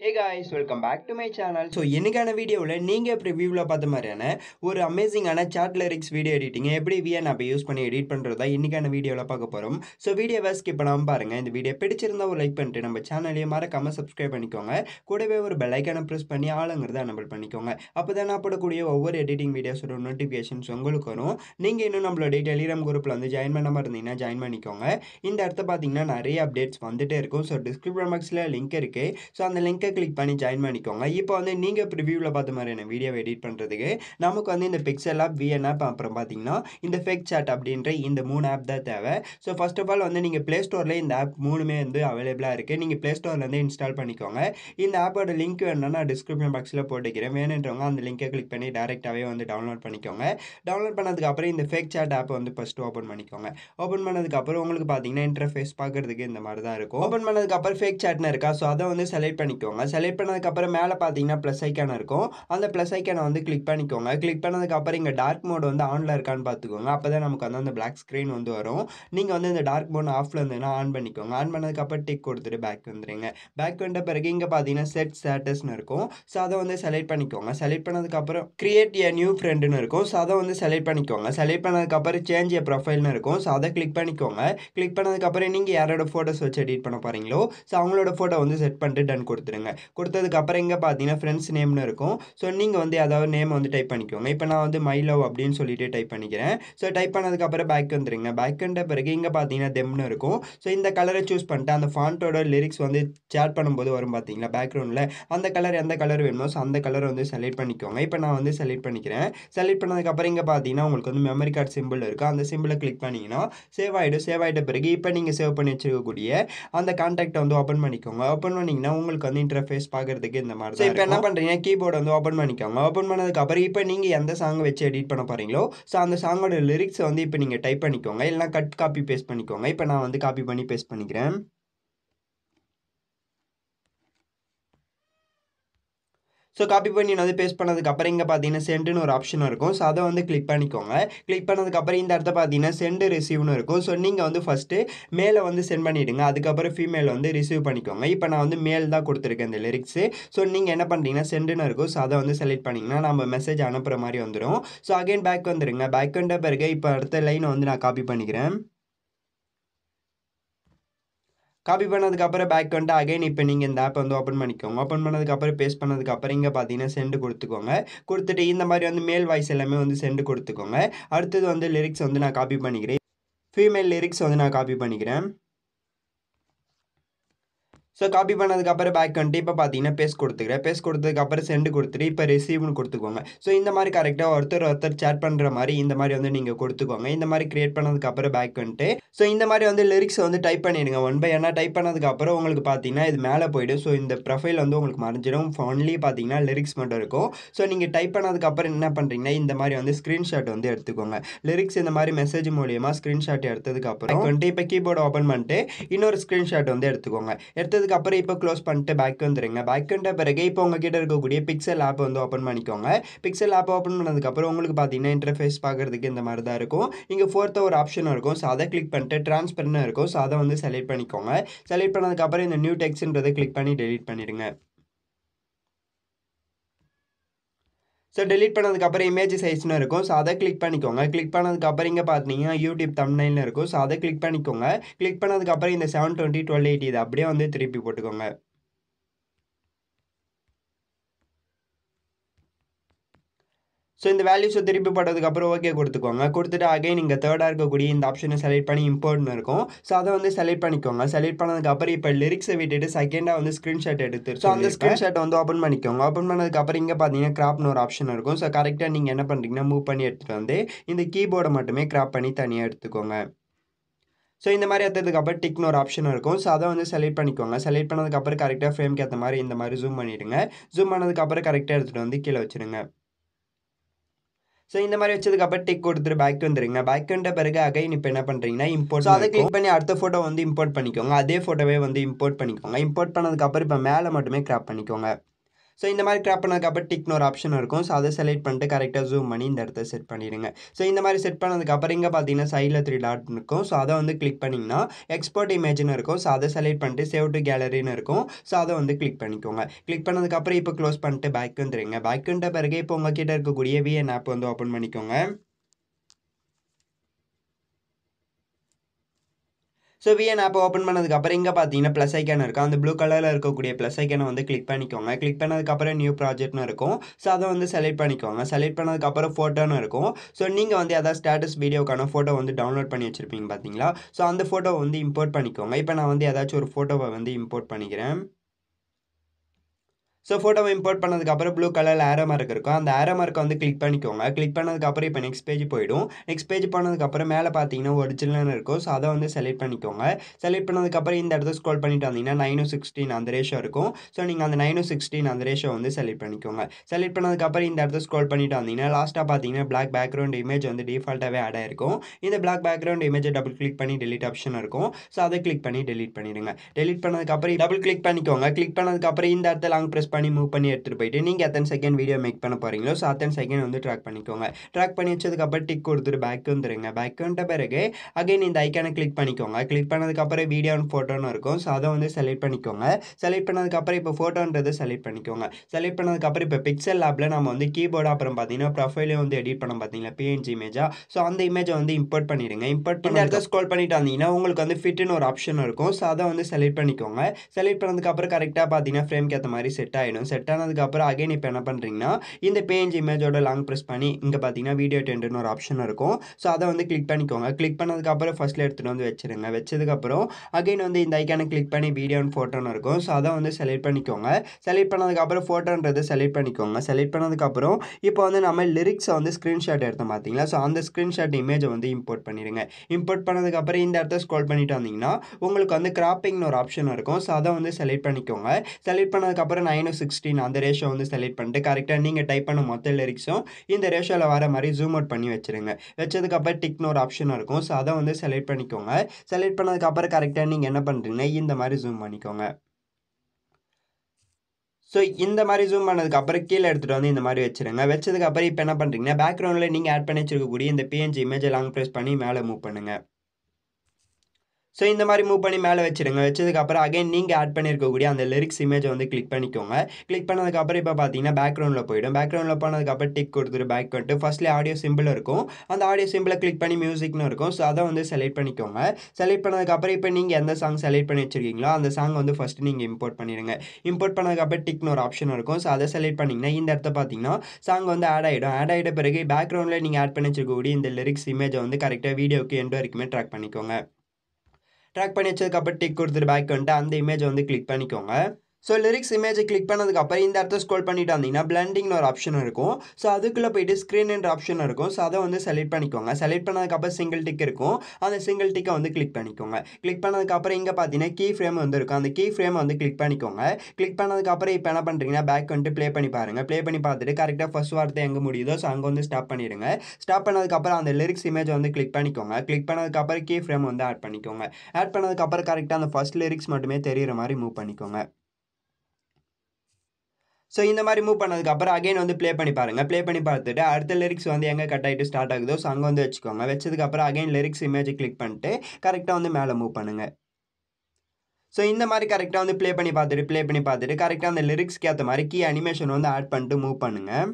Hey guys welcome back to my channel so எனக்கான வீடியோவில் நீங்கள் எப்படி ரிவ்யூவில் பார்த்த மாதிரியான ஒரு அமேசிங்கான சாட் லிரிக்ஸ் வீடியோ எடிட்டிங் எப்படி வியன் நம்ம யூஸ் பண்ணி எடிட் பண்ணுறதா இன்றைக்கான வீடியோவில் பார்க்க போகிறோம் ஸோ வீடியோவை ஸ்கிப் பண்ணாமல் பாருங்கள் இந்த வீடியோ பிடிச்சிருந்தா ஒரு லைக் பண்ணிட்டு நம்ம சேனலையும் மறக்காமல் சப்ஸ்கிரைப் பண்ணிக்கோங்க. கூடவே ஒரு பெலைக்கான ப்ரெஸ் பண்ணி ஆளுங்கிறத அனபிள் பண்ணிக்கோங்க. அப்போ தான் நான் போடக்கூடிய ஒவ்வொரு எடிட்டிங் வீடியோஸோட நோட்டிஃபிகேஷன்ஸ் உங்களுக்கு வரும். நீங்கள் இன்னும் நம்மளோட டெலிகிராம் குரூப்பில் வந்து ஜாயின் பண்ணாமல் இருந்தீங்கன்னா ஜாயின் பண்ணிக்கோங்க. இந்த இடத்த பார்த்தீங்கன்னா நிறைய அப்டேட்ஸ் வந்துட்டே இருக்கும். ஸோ டிஸ்கிரிப்ஷன் பாக்ஸில் லிங்க் இருக்குது ஸோ அந்த லிங்கை கிளிக் பண்ணி ஜாயின் பண்ணிக்கோங்க. இப்போ வந்து நீங்கள் ப்ரிவியூவில் பார்த்த மாதிரியான வீடியோ எடிட் பண்ணுறதுக்கு நமக்கு வந்து இந்த பிக்சல் ஆப் விஎன் ஆப் அப்புறம் பார்த்தீங்கன்னா இந்த ஃபேக் சாட் அப்படின்ற இந்த மூணு ஆப் தான் தேவை. ஸோ ஃபஸ்ட் ஆஃப் ஆல் வந்து நீங்கள் ப்ளே ஸ்டோரில் இந்த ஆப் மூணுமே வந்து அவைலபிளாக இருக்குது நீங்கள் ப்ளே ஸ்டோர்லேருந்து இன்ஸ்டால் பண்ணிக்கோங்க. இந்த ஆப்போட லிங்க் வேணும்னா நான் டிஸ்கிரிப்ஷன் பாக்ஸில் போட்டுக்கிறேன். வேணுன்றவங்க அந்த லிங்கை கிளிக் பண்ணி டேரெக்டாகவே வந்து டவுன்லோட் பண்ணிக்கோங்க. டவுன்லோட் பண்ணதுக்கு அப்புறம் இந்த ஃபேக் சாட் ஆப் வந்து ஃபஸ்ட்டு ஓப்பன் பண்ணிக்கோங்க. ஓப்பன் பண்ணதுக்கப்புறம் உங்களுக்கு பார்த்தீங்கன்னா இன்டர்ஃபேஸ் பார்க்குறதுக்கு இந்த மாதிரி தான் இருக்கும். ஓப்பன் பண்ணதுக்கு அப்புறம் ஃபேக் சாட்னு இருக்கா? ஸோ அதை வந்து செலக்ட் பண்ணிக்கோங்க. செலக்ட் பண்ணதுக்கப்புறம் மேலே பார்த்தீங்கன்னா ப்ளஸ் ஐக்கான இருக்கும். அந்த ப்ளஸ் ஐக்கானை வந்து கிளிக் பண்ணிக்கோங்க. கிளிக் பண்ணதுக்கப்புறம் இங்கே டார்க் மோட் வந்து ஆனில் இருக்கான்னு பார்த்துக்கோங்க. அப்போ தான் நமக்கு வந்து அந்த பிளாக் ஸ்க்ரீன் வந்து வரும். நீங்கள் வந்து இந்த டார்க் மோட் ஆஃபில் இருந்ததுன்னா ஆன் பண்ணிக்கோங்க. ஆன் பண்ணதுக்கப்புறம் டிக் கொடுத்துட்டு பேக் வந்துடுங்க பேக் வந்த பிறகு இங்கே பார்த்தீங்கன்னா செட் ஸ்டேட்டஸ்னு இருக்கும். ஸோ அதை வந்து செலக்ட் பண்ணிக்கோங்க. செலக்ட் பண்ணதுக்கப்புறம் கிரியேட் ஏ நியூ ஃப்ரெண்டுன்னு இருக்கும். ஸோ அதை வந்து செலக்ட் பண்ணிக்கோங்க. செலக்ட் பண்ணதுக்கப்புறம் சேஞ்ச் ஏ ப்ரொஃபைல்னு இருக்கும். ஸோ அதை கிளிக் பண்ணிக்கோங்க. கிளிக் பண்ணதுக்கப்புறம் நீங்கள் யாரோட ஃபோட்டோஸ் வச்சு எடிட் பண்ண போகிறீங்களோ ஸோ அவங்களோட ஃபோட்டோ வந்து செட் பண்ணிட்டு டன் கொடுத்துருங்க. கொடுத்ததுக்கப்புறம் இங்கே பார்த்தீங்கன்னா ஃப்ரெண்ட்ஸ் நேம்னு இருக்கும். ஸோ நீங்கள் வந்து ஏதாவது நேம் வந்து டைப் பண்ணிக்கோங்க. இப்போ நான் வந்து மை லவ் அப்படின்னு சொல்லிட்டு டைப் பண்ணிக்கிறேன். ஸோ டைப் பண்ணதுக்கப்புறம் பேக் வந்துருங்க. பேக் வந்த பிறகு இங்கே பார்த்தீங்கன்னா தெம்னு இருக்கும். ஸோ இந்த கலரை சூஸ் பண்ணிட்டு அந்த ஃபாண்ட்டோட லிரிக்ஸ் வந்து சேட் பண்ணும்போது வரும் பார்த்தீங்களா பேக்ரவுண்டில் அந்த கலர் எந்த கலர் வேணுமோ ஸோ அந்த கலரை வந்து செலக்ட் பண்ணிக்கோங்க. இப்போ நான் வந்து செலக்ட் பண்ணிக்கிறேன். செலக்ட் பண்ணதுக்கப்புறம் இங்கே பார்த்தீங்கன்னா உங்களுக்கு வந்து மெமரி கார்டு சிம்பிள் இருக்கும் அந்த சிம்பிளை கிளிக் பண்ணிங்கன்னா சேவ் ஆகிடும் சேவ் ஆகிட்ட பிறகு இப்போ நீங்கள் சேவ் பண்ணி வச்சுருக்கக்கூடிய அந்த கான்டாக்டை வந்து ஓப்பன் பண்ணிக்கோங்க. ஓப்பன் பண்ணிங்கன்னா உங்களுக்கு வந்து இன்டர்ஃபேஸ் பார்க்குறதுக்கு இந்த மாதிரி தான் இப்போ என்ன பண்ணுறீங்க கீபோர்டு வந்து ஓப்பன் பண்ணிக்கோங்க. ஓப்பன் பண்ணதுக்கப்புறம் இப்போ நீங்கள் எந்த சாங் வச்சு எடிட் பண்ண போகிறீங்களோ ஸோ அந்த சாங்கோட லிரிக்ஸை வந்து இப்போ நீங்கள் டைப் பண்ணிக்கோங்க. இல்லைனா கட் காப்பி பேஸ்ட் பண்ணிக்கோங்க. இப்போ நான் வந்து காப்பி பண்ணி பேஸ்ட் பண்ணிக்கிறேன். ஸோ காப்பி பண்ணி நான் வந்து பேஸ்ட் பண்ணதுக்கப்புறம் இங்கே பார்த்தீங்கன்னா சென்டுன்னு ஒரு ஆப்ஷன் இருக்கும். ஸோ அதை வந்து கிளிக் பண்ணிக்கோங்க. கிளிக் பண்ணதுக்கப்புறம் இந்த இடத்த பார்த்தீங்கன்னா சென்டு ரிசீவ்னு இருக்கும். ஸோ நீங்கள் வந்து ஃபஸ்ட்டு மேலே வந்து சென்ட் பண்ணிவிடுங்க அதுக்கப்புறம் ஃபீமேல் வந்து ரிசீவ் பண்ணிக்கோங்க. இப்போ நான் வந்து மேல் தான் கொடுத்துருக்கேன் இந்த லிரிக்ஸு ஸோ நீங்கள் என்ன பண்ணுறீங்கன்னா சென்டுன்னு இருக்கும். ஸோ அதை வந்து செலக்ட் பண்ணிங்கன்னா நம்ம மெசேஜ் அனுப்புகிற மாதிரி வந்துடும் ஸோ அகைன் பேக் வந்துடுங்க பேக் வந்த பிறகு இப்போ அடுத்த லைனை வந்து நான் காப்பி பண்ணிக்கிறேன். காப்பி பண்ணதுக்கப்புறம் பேக் வந்துட்டு அகைன் இப்போ நீங்கள் இந்த ஆப் வந்து ஓப்பன் பண்ணிக்கோங்க. ஓப்பன் பண்ணதுக்கப்புறம் பேஸ்ட் பண்ணதுக்கப்புறம் இங்கே பார்த்தீங்கன்னா சென்டு கொடுத்துக்கோங்க. கொடுத்துட்டு இந்த மாதிரி வந்து மேல் வாய்ஸ் எல்லாமே வந்து சென்டு கொடுத்துக்கோங்க. அடுத்தது வந்து லிரிக்ஸ் வந்து நான் காப்பி பண்ணிக்கிறேன். ஃபீமேல் லிரிக்ஸ் வந்து நான் காப்பி பண்ணிக்கிறேன். ஸோ காப்பி பண்ணதுக்கப்புறம் பேக் வந்துட்டு இப்போ பார்த்தீங்கன்னா பேஸ் கொடுத்துக்கிறேன். பேஸ் கொடுத்ததுக்கப்புறம் சென்டு கொடுத்துட்டு இப்போ ரிசீவ்னு கொடுத்துக்கோங்க. ஸோ இந்த மாதிரி கரெக்டாக ஒருத்தர் ஒருத்தர் சேட் பண்ணுற மாதிரி இந்த மாதிரி வந்து நீங்கள் கொடுத்துக்கோங்க. இந்த மாதிரி கிரியேட் பண்ணதுக்கப்புறம் பேக் வந்துட்டு ஸோ இந்த மாதிரி வந்து லிரிக்ஸ் வந்து டைப் பண்ணிடுங்க. ஒன் பை ஒன்னாக டைப் பண்ணதுக்கப்புறம் உங்களுக்கு பார்த்தீங்கன்னா இது மேலே போய்டும். ஸோ இந்த ப்ரொஃபைல் வந்து உங்களுக்கு மறைஞ்சிடும் ஒன்லி பார்த்தீங்கன்னா லிரிக்ஸ் மட்டும் இருக்கும். ஸோ நீங்கள் டைப் பண்ணதுக்கப்புறம் என்ன பண்ணுறீங்கன்னா இந்த மாதிரி வந்து ஸ்க்ரீன்ஷாட் வந்து எடுத்துக்கோங்க. லிரிக்ஸ் இந்த மாதிரி மெசேஜ் மூலியமாக ஸ்க்ரீன்ஷாட் எடுத்ததுக்கப்புறம் வந்துட்டு இப்போ கீபோர்டு ஓப்பன் பண்ணிட்டு இன்னொரு ஸ்க்ரீன்ஷாட் வந்து எடுத்துக்கோங்க. எடுத்ததுக்கு அப்புறம் இப்போ க்ளோஸ் பண்ணிட்டு பேக் வந்துடுங்க பேக் வந்த பிறகு இப்போ உங்ககிட்ட இருக்கக்கூடிய பிக்சல் ஆப் வந்து ஓப்பன் பண்ணிக்கோங்க. பிக்சல் ஆப் ஓப்பன் பண்ணதுக்கப்புறம் உங்களுக்கு பார்த்தீங்கன்னா இன்டர்ஃபேஸ் பார்க்குறதுக்கு இந்த மாதிரி தான் இருக்கும். இங்கே ஃபோர்த்து ஒரு ஆப்ஷன் இருக்கும். ஸோ அதை கிளிக் பண்ணிட்டு டிரான்ஸ்பரண்டாக இருக்கும். ஸோ அதை வந்து செலக்ட் பண்ணிக்கோங்க. செலக்ட் பண்ணதுக்கப்புறம் இந்த நியூ டெக்ஸ்ன்றதை கிளிக் பண்ணி டெலிட் பண்ணிடுங்க. ஸோ டெலிட் பண்ணதுக்கப்புறம் இமேஜ் சைஸ்னு இருக்கும். ஸோ அதை கிளிக் பண்ணிக்கோங்க. கிளிக் பண்ணதுக்கப்புறம் இங்கே பார்த்தீங்கன்னா யூடியூப் தம்னைல்னு இருக்கும். ஸோ அதை கிளிக் பண்ணிக்கோங்க. கிளிக் பண்ணதுக்கப்புறம் இந்த செவன் டுவெண்ட்டி டுவெல் எயிட்டி இது அப்படியே வந்து திருப்பி போட்டுக்கோங்க. ஸோ இந்த வேல்யூஸை திருப்பி போட்டதுக்கப்புறம் ஓகே கொடுத்துக்கோங்க. கொடுத்துட்டு அகைன் இங்கே தேர்டாக இருக்கக்கூடிய இந்த ஆப்ஷனை செலக்ட் பண்ணி இம்போர்ட்னு இருக்கும். ஸோ அதை வந்து செலக்ட் பண்ணிக்கோங்க. செலக்ட் பண்ணதுக்கப்புறம் இப்போ லிரிக்ஸை விட்டுட்டு செகண்டாக வந்து ஸ்க்ரீன்ஷாட் எடுத்து ஸோ அந்த ஸ்க்ரீன்ஷாட் வந்து ஓப்பன் பண்ணிக்கோங்க. ஓப்பன் பண்ணதுக்கப்புறம் இங்கே பார்த்தீங்கன்னா கிராப்னு ஒரு ஆப்ஷன் இருக்கும். ஸோ கரெக்டாக நீங்கள் என்ன பண்ணுறீங்கன்னா மூவ் பண்ணி எடுத்துகிட்டு வந்து இந்த கீபோர்டை மட்டுமே கிராப் பண்ணி தனியாக எடுத்துக்கோங்க. ஸோ இந்த மாதிரி எடுத்ததுக்கப்புறம் டிக்னு ஒரு ஆப்ஷன் இருக்கும். ஸோ அதை வந்து செலக்ட் பண்ணிக்கோங்க. செலக்ட் பண்ணதுக்கப்புறம் கரெக்டாக ஃப்ரேம்க்கு ஏற்ற மாதிரி இந்த மாதிரி ஜூம் பண்ணிவிடுங்க ஜூம் பண்ணதுக்கப்புறம் கரெக்டாக எடுத்துகிட்டு வந்து கீழே வச்சுருங்க. ஸோ இந்த மாதிரி வச்சதுக்கப்புறம் டிக் கொடுத்துட்டு பேக் வந்துருங்க. பேக் வந்த பிறகு அகைன் இப்போ என்ன பண்ணுறீங்கன்னா இம்போர்ட் ஸோ அதை கிளிக் பண்ணி அடுத்த ஃபோட்டோ வந்து இம்போர்ட் பண்ணிக்கோங்க. அதே ஃபோட்டோவே வந்து இம்போர்ட் பண்ணிக்கோங்க. இம்போர்ட் பண்ணதுக்கப்புறம் இப்போ மேலே மட்டுமே கிராப் பண்ணிக்கோங்க. ஸோ இந்த மாதிரி கிராப் பண்ணதுக்கப்புறம் டிக்னு ஒரு ஆப்ஷன் இருக்கும். ஸோ அதை செலக்ட் பண்ணிட்டு கரெக்டாக ஜூம் பண்ணி இந்த இடத்த செட் பண்ணிடுங்க. ஸோ இந்த மாதிரி செட் பண்ணதுக்கப்புறம் இங்கே பார்த்தீங்கன்னா சைடில் த்ரீ டாட் இருக்கும். ஸோ அதை வந்து கிளிக் பண்ணிங்கன்னா எக்ஸ்போர்ட் இமேஜ்னு இருக்கும். ஸோ அதை செலக்ட் பண்ணிட்டு சேவ் டு கேலரின்னு இருக்கும். ஸோ அதை வந்து கிளிக் பண்ணிக்கோங்க. கிளிக் பண்ணதுக்கப்புறம் இப்போ க்ளோஸ் பண்ணிட்டு பேக் வந்துடுங்க. பேக் வந்த பிறகு இப்போ உங்ககிட்ட இருக்கக்கூடிய விஎன் ஆப் வந்து ஓப்பன் பண்ணிக்கோங்க. ஸோ விஎன் ஆப் ஓப்பன் பண்ணதுக்கப்புறம் இங்கே பார்த்தீங்கன்னா ப்ளஸ் ஐக்கான் இருக்கும் அந்த ப்ளூ கலரில் இருக்கக்கூடிய ப்ளஸ் ஐக்கானை வந்து கிளிக் பண்ணிக்கோங்க. கிளிக் பண்ணதுக்கப்புறம் நியூ ப்ராஜெக்ட்னு இருக்கும். ஸோ அதை வந்து செலக்ட் பண்ணிக்கோங்க. செலக்ட் பண்ணதுக்கப்புறம் ஃபோட்டோன்னு இருக்கும். ஸோ நீங்கள் வந்து எதாவது ஸ்டேட்டஸ் வீடியோக்கான ஃபோட்டோ வந்து டவுன்லோட் பண்ணி வச்சுருப்பீங்க பார்த்தீங்களா ஸோ அந்த ஃபோட்டோவை வந்து இம்போர்ட் பண்ணிக்கோங்க. இப்போ நான் வந்து ஏதாச்சும் ஒரு ஃபோட்டோவை வந்து இம்போர்ட் பண்ணிக்கிறேன். ஸோ ஃபோட்டோவை இம்போர்ட் பண்ணதுக்கப்புறம் ப்ளூ கலரில் ஆரோ மார்க் இருக்கும். அந்த ஆரோ மார்க்கை வந்து கிளிக் பண்ணிக்கோங்க. கிளிக் பண்ணதுக்கப்புறம் இப்போ நெக்ஸ்ட் பேஜ் போயிடும். நெக்ஸ்ட் பேஜ் போனதுக்கப்புறம் மேலே பார்த்தீங்கன்னா ஒரிஜினல் இருக்கும். ஸோ அதை வந்து செலக்ட் பண்ணிக்கோங்க. செலக்ட் பண்ணதுக்கப்புறம் இந்த இடத்த ஸ்க்ரோல் பண்ணிட்டு வந்தீங்கன்னா நைனோ சிக்ஸ்டீன் oh அந்த ரேஷோ இருக்கும். ஸோ நீங்கள் அந்த நைனோ சிக்ஸ்டீன் oh அந்த ரேஷோ வந்து செலக்ட் பண்ணிக்கோங்க. செலக்ட் பண்ணதுக்கப்புறம் இந்த இடத்த ஸ்க்ரோல் பண்ணிட்டு வந்தீங்கன்னா லாஸ்ட்டாக பார்த்தீங்கன்னா பிளாக் பேக்ரவுண்ட் இமேஜ் வந்து டிஃபால்ட்டாகவே ஆட் ஆயிருக்கும். இந்த பிளாக் பேக்ரவுண்ட் இமேஜை டபுள் கிளிக் பண்ணி டெலிட் ஆப்ஷன் இருக்கும். ஸோ அதை கிளிக் பண்ணி டெலிட் பண்ணிடுங்க. டெலிட் பண்ணதுக்கப்புறம் டபுள் கிளிக் பண்ணிக்கோங்க. கிளிக் பண்ணதுக்கப்புறம் இந்த இடத்த லாங் ப்ரெஸ் பண்ணி மூவ் பண்ணி எடுத்துகிட்டு போயிட்டு நீங்கள் எத்தனை செகண்ட் வீடியோ மேக் பண்ண போகிறீங்களோ ஸோ அத்தனை செகண்ட் வந்து ட்ராக் பண்ணிக்கோங்க. ட்ராக் பண்ணி வச்சதுக்கப்புறம் டிக் கொடுத்துட்டு பேக் வந்துருங்க. பேக் வந்துட்ட பிறகு அகைன் இந்த ஐக்கானை கிளிக் பண்ணிக்கோங்க. கிளிக் பண்ணதுக்கப்புறம் வீடியோ அண்ட் ஃபோட்டோன்னு இருக்கும். ஸோ அதை வந்து செலக்ட் பண்ணிக்கோங்க. செலக்ட் பண்ணதுக்கப்புறம் இப்போ ஃபோட்டோன்றதை செலக்ட் பண்ணிக்கோங்க. செலக்ட் பண்ணதுக்கப்புறம் இப்போ பிக்சல் லேப்பில் நம்ம வந்து கீபோர்டு அப்புறம் பார்த்தீங்கன்னா ப்ரொஃபைலையும் வந்து எடிட் பண்ண பார்த்தீங்கன்னா பிஎன்ஜி இமேஜா ஸோ அந்த இமேஜை வந்து இம்போர்ட் பண்ணிடுங்க. இம்போர்ட் பண்ணி இடத்த ஸ்க்ரோல் பண்ணிட்டு வந்தீங்கன்னா உங்களுக்கு வந்து ஃபிட்னு ஒரு ஆப்ஷன் இருக்கும். ஸோ அதை வந்து செலக்ட் பண்ணிக்கோங்க. செலக்ட் பண்ணதுக்கப்புறம் கரெக்டாக பார்த்தீங்கன்னா ஃப்ரேம்க்கு ஏற்ற மாதிரி செட் ஆகிடும் செட் ஆனதுக்கப்புறம் அகைன் இப்போ என்ன பண்ணுறீங்கன்னா இந்த பேஜ் இமேஜோட லாங் ப்ரெஸ் பண்ணி இங்கே பார்த்தீங்கன்னா வீடியோ டென்ட்னு ஒரு ஆப்ஷன் இருக்கும். ஸோ அதை வந்து கிளிக் பண்ணிக்கோங்க. கிளிக் பண்ணதுக்கப்புறம் ஃபஸ்ட்டில் எடுத்துகிட்டு வந்து வச்சுருங்க. வச்சதுக்கப்புறம் அகைன் வந்து இந்த ஐக்கானை கிளிக் பண்ணி வீடியோ அண்ட் ஃபோட்டோன்னு இருக்கும். ஸோ அதை வந்து செலக்ட் பண்ணிக்கோங்க. செலக்ட் பண்ணதுக்கப்புறம் ஃபோட்டோன்றதை செலக்ட் பண்ணிக்கோங்க. செலக்ட் பண்ணதுக்கப்புறம் இப்போ வந்து நம்ம லிரிக்ஸை வந்து ஸ்க்ரீன்ஷாட் எடுத்தோம் பார்த்தீங்களா? ஸோ அந்த ஸ்க்ரீன்ஷாட் இமேஜை வந்து இம்போர்ட் பண்ணிடுங்க. இம்போர்ட் பண்ணதுக்கப்புறம் இந்த இடத்த ஸ்க்ரோல் பண்ணிட்டு வந்தீங்கன்னா உங்களுக்கு வந்து கிராப்பிங்னு ஒரு ஆப்ஷன் இருக்கும். ஸோ அதை வந்து செலக்ட் பண்ணிக்கோங்க. செலக்ட் பண்ணதுக்கப்புறம் நைன் சிக்ஸ்டீன் அந்த ரேஷோ வந்து செலக்ட் பண்ணிட்டு கரெக்டாக நீங்கள் டைப் பண்ண மொத்த லிரிக்ஸும் இந்த ரேஷோவில் வர மாதிரி ஜூம் அவுட் பண்ணி வச்சுருங்க. வச்சதுக்கப்புறம் டிக்னு ஒரு ஆப்ஷன் இருக்கும். ஸோ அதை வந்து செலக்ட் பண்ணிக்கோங்க. செலக்ட் பண்ணதுக்கப்புறம் கரெக்டாக நீங்கள் என்ன பண்ணுறீங்கன்னா இந்த மாதிரி ஜூம் பண்ணிக்கோங்க. ஸோ இந்த மாதிரி ஜூம் பண்ணதுக்கப்புறம் கீழே எடுத்துகிட்டு வந்து இந்த மாதிரி வச்சுருங்க. வச்சதுக்கப்புறம் இப்போ என்ன பண்ணுறீங்கன்னா பேக்ரவுண்டில் நீங்கள் ஆட் பண்ணி வச்சிருக்கக்கூடிய இந்த பிஎன்ஜி இமேஜை லாங் ப்ரெஸ் பண்ணி மேலே மூவ் பண்ணுங்கள் ஸோ இந்த மாதிரி மூவ் பண்ணி மேலே வச்சுருங்க வச்சதுக்கப்புறம் அகைன் நீங்கள் ஆட் பண்ணியிருக்கக்கூடிய அந்த லிரிக்ஸ் இமேஜை வந்து கிளிக் பண்ணிக்கோங்க. கிளிக் பண்ணதுக்கப்புறம் இப்போ பார்த்தீங்கன்னா பேக்ரவுண்டில் போயிடும். பேக்ரவுண்டில் போனதுக்கப்புறம் டிக் கொடுத்துட்டு பேக் வந்துட்டு ஃபஸ்ட்லேயே ஆடியோ சிம்பிள் இருக்கும். அந்த ஆடியோ சிம்பிளை கிளிக் பண்ணி மியூசிக்னு இருக்கும். ஸோ அதை வந்து செலக்ட் பண்ணிக்கோங்க. செலக்ட் பண்ணதுக்கப்புறம் இப்போ நீங்கள் எந்த சாங் செலக்ட் பண்ணி வச்சிருக்கீங்களோ அந்த சாங் வந்து ஃபஸ்ட்டு நீங்கள் இம்போர்ட் பண்ணிடுங்க. இம்போர்ட் பண்ணதுக்கப்புறம் டிக்னு ஒரு ஆப்ஷன் இருக்கும். ஸோ அதை செலக்ட் பண்ணிங்கன்னா இந்த இடத்த பார்த்தீங்கன்னா சாங் வந்து ஆட் ஆகிடும் ஆட் ஆகிட்ட பிறகு பேக்ரவுண்டில் நீங்கள் ஆட் பண்ணி வச்சிருக்கக்கூடிய இந்த லிரிக்ஸ் இமேஜை வந்து கரெக்டாக வீடியோக்கு எண்டு வரைக்குமே ட்ராக் பண்ணிக்கோங்க. ட்ராக் பண்ணி வச்சதுக்கப்புறம் டிக் கொடுத்துட்டு பேக் வந்துட்டு அந்த இமேஜை வந்து கிளிக் பண்ணிக்கோங்க. ஸோ லிரிக்ஸ் இமேஜை கிளிக் பண்ணதுக்கப்புறம் இந்த இடத்த ஸ்க்ரோல் பண்ணிட்டு வந்தீங்கன்னா பிளண்டிங்னு ஒரு ஆப்ஷன் இருக்கும். ஸோ அதுக்குள்ளே போயிட்டு ஸ்க்ரீன்ன்ற ஆப்ஷன் இருக்கும். ஸோ அதை வந்து செலக்ட் பண்ணிக்கோங்க. செலக்ட் பண்ணதுக்கப்புறம் சிங்கிள் டிக் இருக்கும். அந்த சிங்கிள் டிக்கை வந்து கிளிக் பண்ணிக்கோங்க. கிளிக் பண்ணதுக்கப்புறம் இங்கே பார்த்தீங்கன்னா கீ ஃப்ரேம் வந்து இருக்கும். அந்த கீ ஃப்ரேம் வந்து கிளிக் பண்ணிக்கோங்க. கிளிக் பண்ணதுக்கப்புறம் இப்போ என்ன பண்ணுறீங்கன்னா பேக் வந்துட்டு ப்ளே பண்ணி பாருங்கள் ப்ளே பண்ணி பார்த்துட்டு கரெக்டாக ஃபஸ்ட் வார்த்தை எங்கே முடியுதோ ஸோ அங்கே வந்து ஸ்டாப் பண்ணிடுங்க. ஸ்டாப் பண்ணதுக்கப்புறம் அந்த லிரிக்ஸ் இமேஜ் வந்து கிளிக் பண்ணிக்கோங்க. கிளிக் பண்ணதுக்கப்புறம் கீ ஃப்ரேம் வந்து ஆட் பண்ணிக்கோங்க. ஆட் பண்ணதுக்கப்புறம் கரெக்டாக அந்த ஃபஸ்ட் லிரிக்ஸ் மட்டுமே தெரிகிற மாதிரி மூவ் பண்ணிக்கோங்க. ஸோ இந்த மாதிரி மூவ் பண்ணதுக்கப்புறம் அகைன் வந்து ப்ளே பண்ணி பாருங்கள் ப்ளே பண்ணி பார்த்துட்டு அடுத்த லிரிக்ஸ் வந்து எங்கே கட் ஆகிட்டு ஸ்டார்ட் ஆகுதோ ஸோ அங்கே வந்து வச்சுக்கோங்க. வச்சதுக்கப்புறம் அகைன் லிரிக்ஸ் இமேஜ் கிளிக் பண்ணிட்டு கரெக்டாக வந்து மேலே மூவ் பண்ணுங்கள் ஸோ இந்த மாதிரி கரெக்டாக வந்து ப்ளே பண்ணி பார்த்துட்டு ப்ளே பண்ணி பார்த்துட்டு கரெக்டாக அந்த லிரிக்ஸ்க்கு ஏற்ற மாதிரி கீ அனிமேஷன் வந்து ஆட் பண்ணிட்டு மூவ் பண்ணுங்கள்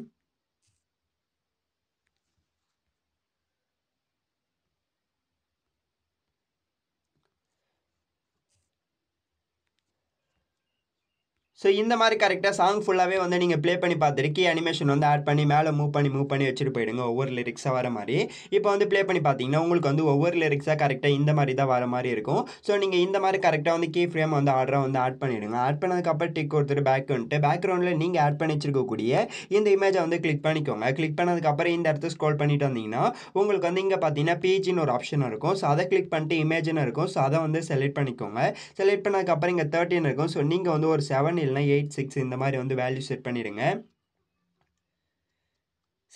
ஸோ இந்த மாதிரி கரெக்டாக சாங் ஃபுல்லாகவே வந்து நீங்கள் ப்ளே பண்ணி பார்த்துட்டு கீ அனிமேஷன் வந்து ஆட் பண்ணி மேலே மூவ் பண்ணி மூவ் பண்ணி வச்சுட்டு போயிடுங்க. ஒவ்வொரு லிரிக்ஸாக வர மாதிரி. இப்போ வந்து ப்ளே பண்ணி பார்த்தீங்கன்னா உங்களுக்கு வந்து ஒவ்வொரு லிரிக்ஸாக கரெக்டாக இந்த மாதிரி தான் வர மாதிரி இருக்கும். ஸோ நீங்கள் இந்த மாதிரி கரெக்டாக வந்து கீ ஃப்ரேம் வந்து ஆர்டராக வந்து ஆட் பண்ணிவிடுங்க ஆட் பண்ணதுக்கப்புறம் டிக் கொடுத்துட்டு பேக் வந்துட்டு பேக்ரவுண்டில் நீங்கள் ஆட் பண்ணி வச்சிருக்கக்கூடிய இந்த இமேஜை வந்து கிளிக் பண்ணிக்கோங்க. கிளிக் பண்ணதுக்கப்புறம் இந்த இடத்த ஸ்க்ரோல் பண்ணிட்டு வந்தீங்கன்னா உங்களுக்கு வந்து இங்கே பார்த்தீங்கன்னா பேஜின்னு ஒரு ஆப்ஷன் இருக்கும். ஸோ அதை கிளிக் பண்ணிட்டு இமேஜ்னு இருக்கும். ஸோ அதை வந்து செலக்ட் பண்ணிக்கோங்க. செலக்ட் பண்ணதுக்கப்புறம் இங்கே தேர்ட்டின் இருக்கும். ஸோ நீங்கள் வந்து ஒரு செவன் இல்லைனா எயிட் சிக்ஸ் இந்த மாதிரி வந்து வேல்யூ செட் பண்ணிடுங்க.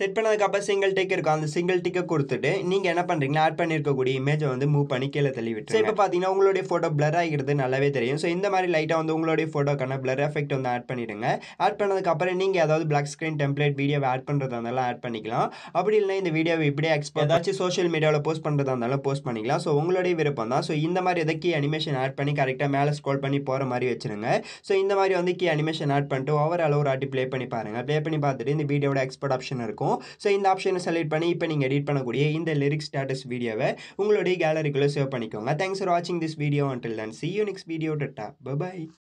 செட் பண்ணதுக்கப்புறம் சிங்கிள் டிக் இருக்கும். அந்த சிங்கிள் டிக்கை கொடுத்துட்டு நீங்கள் என்ன பண்ணுறீங்கன்னா ஆட் பண்ணியிருக்கக்கூடிய இமேஜை வந்து மூவ் பண்ணி கீழே தள்ளி விட்டு இப்போ பார்த்தீங்கன்னா உங்களுடைய ஃபோட்டோ பிளர் ஆகிடுது நல்லாவே தெரியும். ஸோ இந்த மாதிரி லைட்டாக வந்து உங்களுடைய ஃபோட்டோக்கான பிளர் எஃபெக்ட் வந்து ஆட் பண்ணிடுங்க. ஆட் பண்ணதுக்கப்புறம் நீங்கள் ஏதாவது பிளாக் ஸ்க்ரீன் டெம்ப்ளேட் வீடியோவை ஆட் பண்ணுறதா இருந்தாலும் ஆட் பண்ணிக்கலாம். அப்படி இல்லைனா இந்த வீடியோவை இப்படியே எக்ஸ்போர்ட் ஏதாச்சும் சோஷியல் மீடியாவில் போஸ்ட் பண்ணுறதா இருந்தாலும் போஸ்ட் பண்ணிக்கலாம். ஸோ உங்களுடைய விருப்பம் தான். ஸோ இந்த மாதிரி எதை கீ அனிமேஷன் ஆட் பண்ணி கரெக்டாக மேலே ஸ்க்ரோல் பண்ணி போகிற மாதிரி வச்சுருங்க. ஸோ இந்த மாதிரி வந்து கீ அனிமேஷன் ஆட் பண்ணிட்டு ஓவர் அளவு ஒரு ஆட்டி ப்ளே பண்ணி பாருங்கள் ப்ளே பண்ணி பார்த்துட்டு இந்த வீடியோட எக்ஸ்போர்ட் ஆப்ஷன் இருக்கும். ஸோ இந்த ஆப்ஷனை செலக்ட் பண்ணி இப்போ நீங்கள் எடிட் பண்ணக்கூடிய இந்த லிரிக்ஸ் ஸ்டேட்டஸ் வீடியோவை உங்களுடைய கேலரிக்குள்ளே சேவ் பண்ணிக்கோங்க. தேங்க்ஸ் ஃபார் வாட்சிங் this video until then see you next video tata bye bye